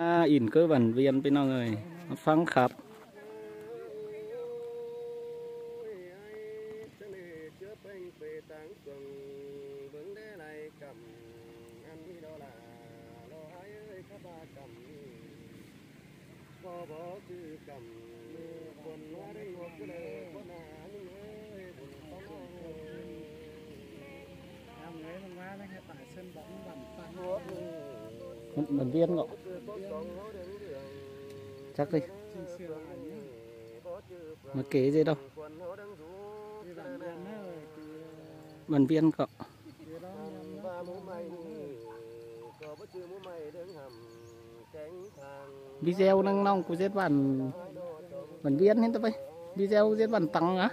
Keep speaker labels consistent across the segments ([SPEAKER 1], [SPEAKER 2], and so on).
[SPEAKER 1] À, in cơ bản viên bên nó người nó phăng
[SPEAKER 2] khắp. Hãy subscribe cho kênh Ghiền Mì Gõ Để không bỏ lỡ những video hấp dẫn mình viên ngộ. Chắc đi. Mà kế gì đâu. Mình viên cậu video năng nong của giết bản bản viên hết tao vậy video giết bản tăng á.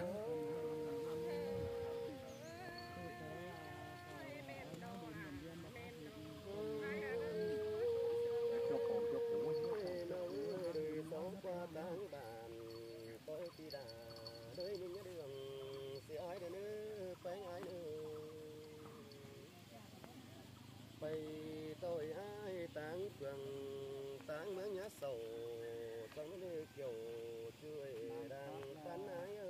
[SPEAKER 2] tới mình nhớ đường xe ấy để nó phán ấy nữa bay tôi ai tán quần tán má nhá sầu con như kiểu chơi đang tán ai ái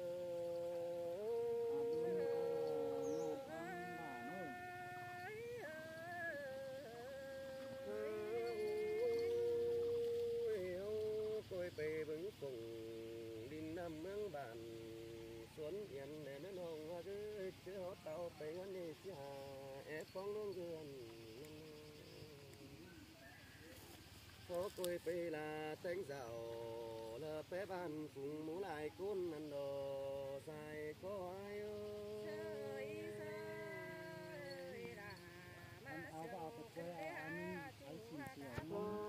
[SPEAKER 2] về vững cùng đi năm nắng bàn xuân yên để nó hồng chứ chứ hốt tàu bể ngân đi chứ hà ép con luôn gần số tôi bê là tánh dạo là phép bàn cùng mũ lại côn ăn đồ dài có ai ơi
[SPEAKER 3] Hãy
[SPEAKER 2] áo cho kênh Ghiền Mì Gõ Để không bỏ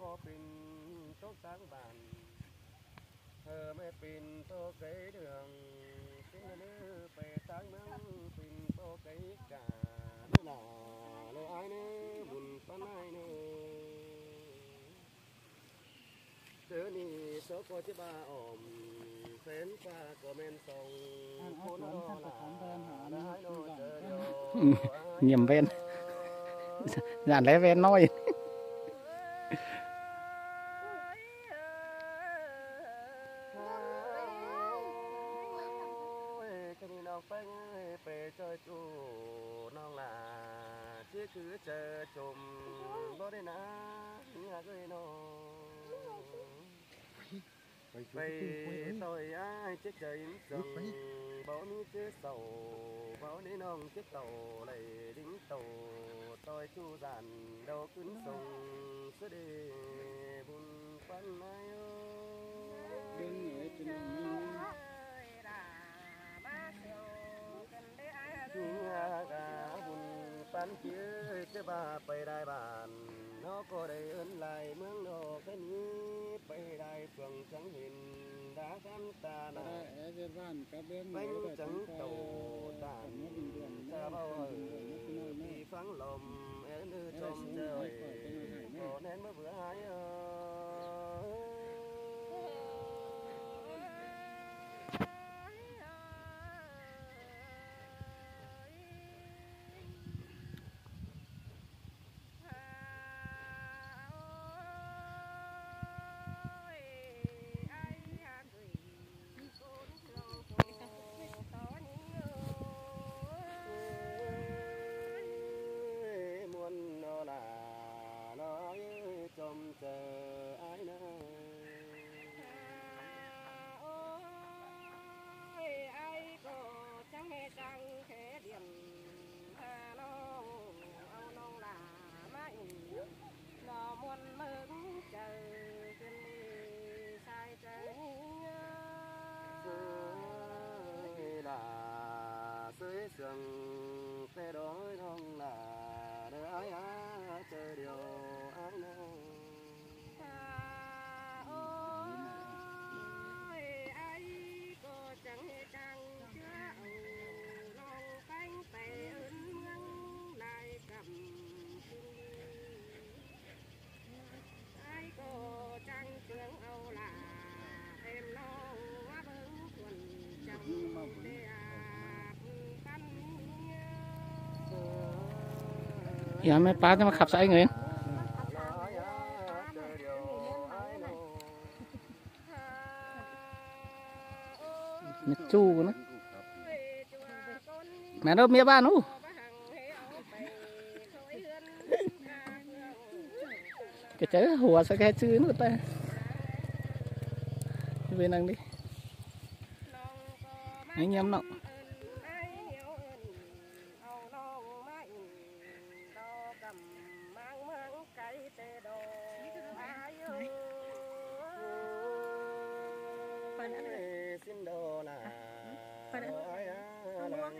[SPEAKER 2] ก็เป็นโต๊ะตั้งบ้านเธอไม่เป็นโต๊ะไก่เดืองสิ่งนั้นเอ้อไปตั้งเมืองเป็นโต๊ะไก่กาเนื้อ Chờ chùm bó đây nà nhà người nó về tôi ai chết trời im sừng bảo ní chứ sầu bảo ní non chiếc tàu lại đính tàu. Tôi chu dàn đâu cứng sùng sẽ đi buồn quan ai kia chứ bà bay đại bản nó có đầy ơn lại mương đồ cái ní bay đại phường trắng hình đã gắn ta
[SPEAKER 3] ได้
[SPEAKER 2] nà
[SPEAKER 3] แอร์เวียนบ้านกับเบี้ยเหนื่อย
[SPEAKER 2] bánh
[SPEAKER 3] ได้ทั้ง
[SPEAKER 2] trắng
[SPEAKER 3] ไป
[SPEAKER 2] tàu
[SPEAKER 3] ต่าง
[SPEAKER 2] tàn
[SPEAKER 3] เมื่อเป็นเดือน
[SPEAKER 2] cha bao ở
[SPEAKER 3] พี่น้องแม่
[SPEAKER 2] thì phắng lồm em đưa trôm trời có nên mới bữa hai ơi sườn xe đói không là đỡ ai á chơi điều ai nơi
[SPEAKER 1] giờ mấy phá cho mà khắp sai người mẹ chu của nó. Mẹ đâu mía ba nó. Cái chớ hùa sao cái chữ nữa ta? Về năng đi. Anh em
[SPEAKER 2] nào.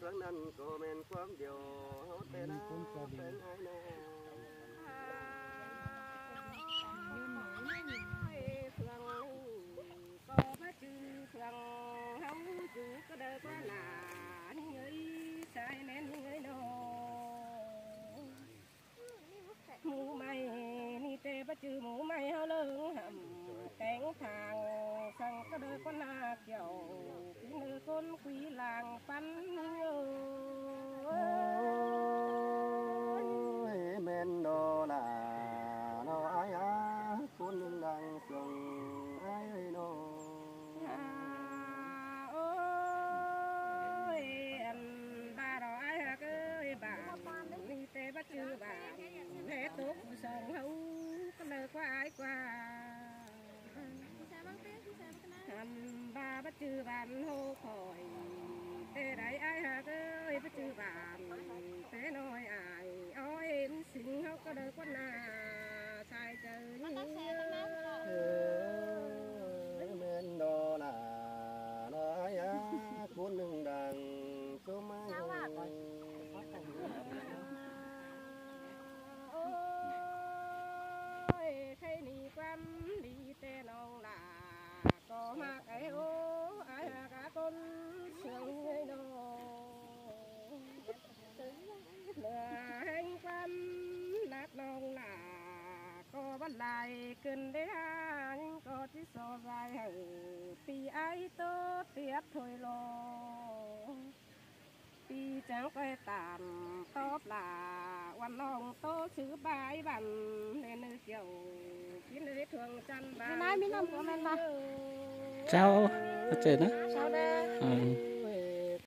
[SPEAKER 2] Sáng năn cô men khoáng điều, hốt tên á, tên ai nè.
[SPEAKER 4] mũ mày ni tê bắt chữ mày hao lưng hầm cánh sang có đứa con à kiểu nữ con quý làng phân ơi
[SPEAKER 2] Ôi, men đồ là nó ai á, cuốn lưng đang sừng ai ơi nó.
[SPEAKER 4] À, ôi anh ba đó ai hả ơi bà ni tê bắt chữ bà hết tốt sòng hấu có lời qua ai qua anh ba bắt bàn hô khỏi thế đấy, ai hà ơi bắt chữ bàn thế nói ai, ôi, em xin hốc có đời quân à sai trời
[SPEAKER 2] Ôi, men đồ là nó ai á, cuốn lưng đang sớm ai ơi.
[SPEAKER 4] ôi khay nì quan đi tê nong là có mà cái ô ai à cả con sương người nô lừa hành quan đát nong là có bắt cơn đế nhưng có tí so dài hở. Vì ai tốt tiếp thôi lo vì chẳng quay tạm tốt là quan lòng tốt chữ bài bản nên nữ kiểu kiến nữ thường chăn bà
[SPEAKER 5] nay mình làm của mình mà.
[SPEAKER 1] chào. Ở trên đó
[SPEAKER 5] Sao đây?
[SPEAKER 1] ừ.